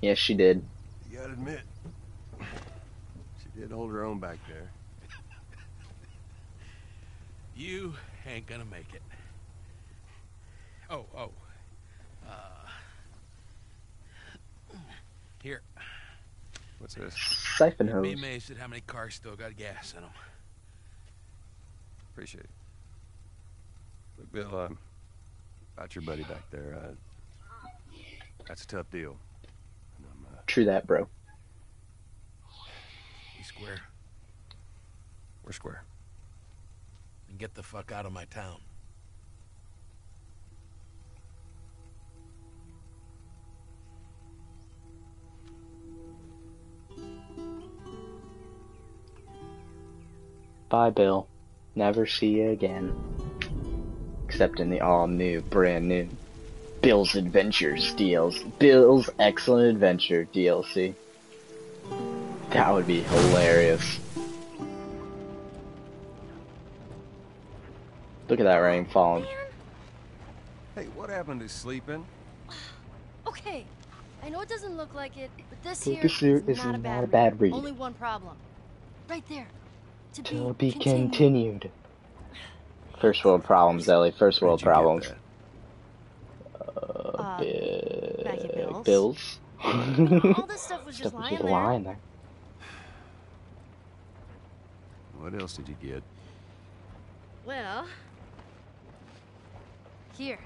Yes, she did. You gotta admit, she did hold her own back there. You ain't gonna make it. Oh, oh. Uh, here. What's this? Siphon You'd be amazed at how many cars still got gas in them. Appreciate it. Look, Bill, uh, about your buddy back there, uh, that's a tough deal. True that, bro. You square. we're square. And get the fuck out of my town. Bye, Bill. Never see you again. Except in the all new, brand new Bill's Adventures DLC. Bill's Excellent Adventure DLC. That would be hilarious. Look at that rain falling. Hey, what happened to sleeping? Okay, I know it doesn't look like it, but this But here this here is is not, a, not bad a bad read. Only one problem. Right there. To, To be continued. continued. First world problems, Ellie. First world Where'd problems. That? Uh, Uh, bi- Bill's. Bills. All this stuff was Stuff just was lying just there. lying there. What else did you get? Well, here.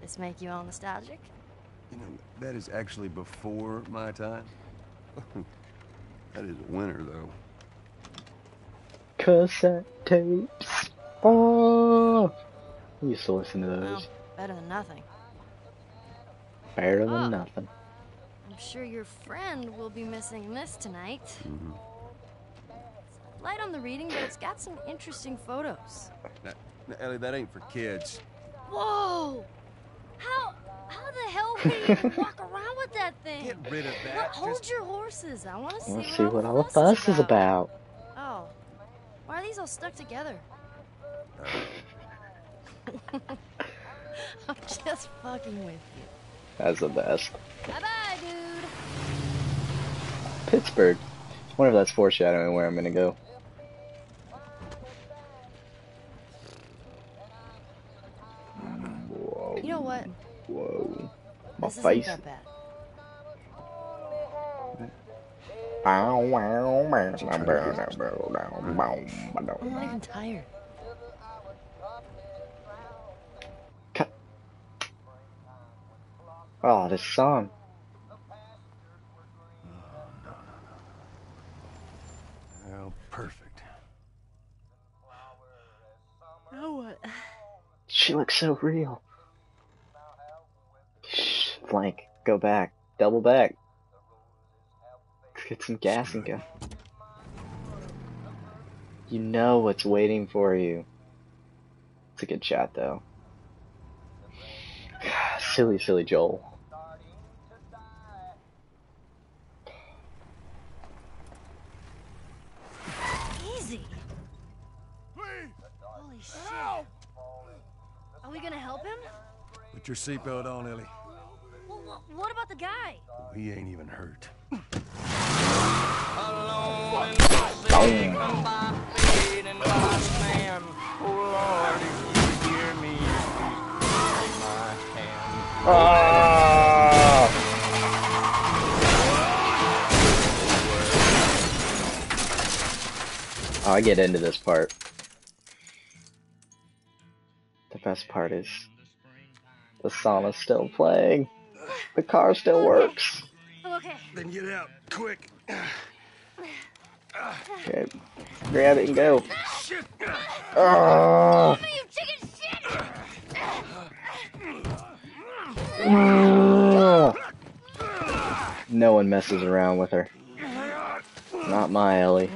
This make you all nostalgic? You know, that is actually before my time. that is winter, though. Cassette tapes. Oh, we used to listen to Well, those. better than nothing. Better than Oh. nothing. I'm sure your friend will be missing this tonight. Mm-hmm. Light on the reading, but it's got some interesting photos. Now, now, Ellie, that ain't for kids. Whoa! How how the hell can you walk around with that thing? Get rid of Look, that. hold Just- your horses. I want to see, Let's what, see all what the all the fuss fuss is about. Oh, why are these all stuck together? I'm just fucking with you. That's the best. Bye bye, dude. Pittsburgh. wonder if that's foreshadowing where I'm gonna go. Whoa. You know what? Whoa. My this face. isn't that bad. Ow, wow, wow, you trying to wow, wow, I'm not even tired. Oh, this song. Oh, oh perfect. Now what? She looks so real. Shh, flank. Go back. Double back. Let's get some gas and go. You know what's waiting for you. It's a good shot, though. silly, silly Joel. Are we gonna help him? Put your seatbelt on, Ellie. Well, wh- what about the guy? He ain't even hurt. Ah! Oh, I get into this part. Best part is the song is still playing. The car still works. Okay. Then get out, quick. Okay, grab it and go. You! No one messes around with her. Not my Ellie.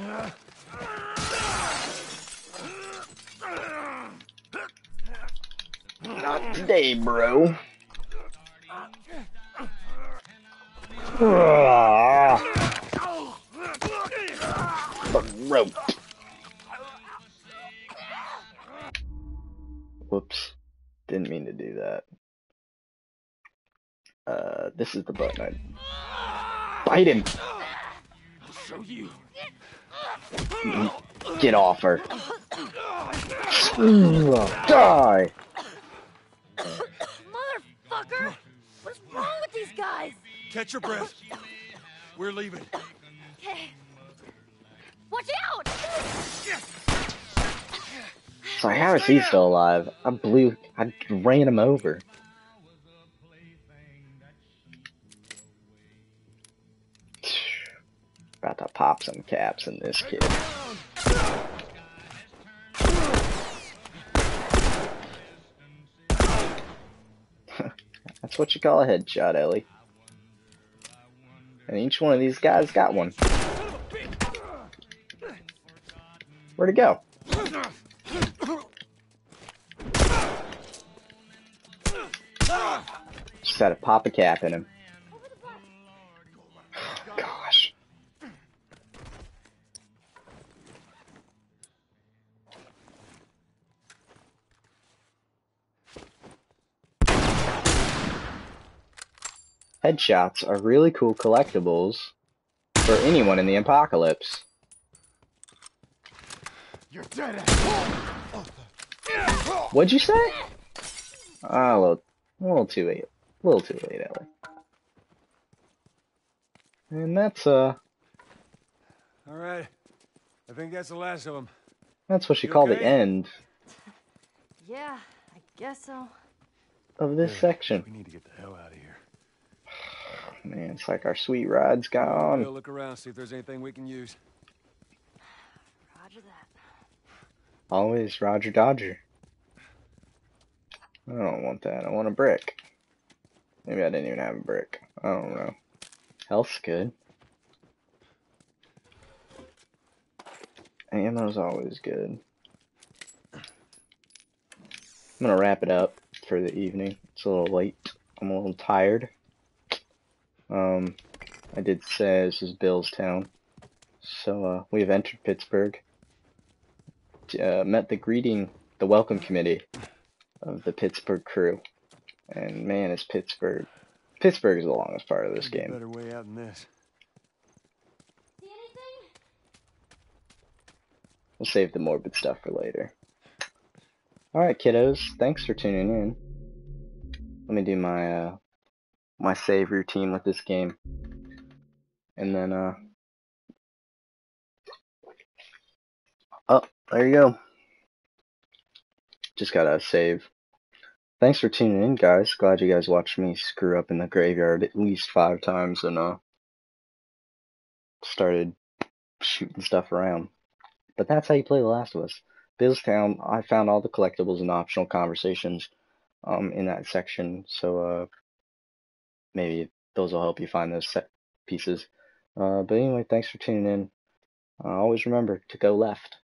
Today, bro. Ah. The rope. Whoops. Didn't mean to do that. Uh, this is the button I Bite him. Get off her. Die. Motherfucker! What's wrong with these guys? Catch your breath. We're leaving. Okay. Watch out! So how is he still alive? I blew, I ran him over. About to pop some caps in this kid. That's what you call a headshot, Ellie. And each one of these guys got one. Where'd it go? Just had to pop a cap in him. Headshots are really cool collectibles for anyone in the apocalypse. You're dead. What'd you say? Ah, a little, a little too late. A little too late, Ellie. And that's uh, All right. I think that's the last of them. that's what you You call the end Yeah, I guess so. of this section. We need to get the hell out of here. Man, it's like our sweet ride's gone. We'll look around, see if there's anything we can use. Roger that. Always Roger Dodger. I don't want that. I want a brick. Maybe I didn't even have a brick. I don't know. Health's good. Ammo's always good. I'm gonna wrap it up for the evening. It's a little late. I'm a little tired. Um, I did say this is Billstown. So, uh, we have entered Pittsburgh uh, met the greeting, the welcome committee of the Pittsburgh crew. And man, is Pittsburgh. Pittsburgh is the longest part of this game. Better way out than this. We'll save the morbid stuff for later. Alright, kiddos. Thanks for tuning in. Let me do my, uh, my save routine with this game. And then, uh, oh, there you go. Just gotta save. Thanks for tuning in, guys. Glad you guys watched me screw up in the graveyard at least five times and, uh, started shooting stuff around. But that's how you play The Last of Us. Billstown, I found all the collectibles and optional conversations um, in that section, so uh, maybe those will help you find those set pieces. Uh, but anyway, thanks for tuning in. Uh, always remember to go left.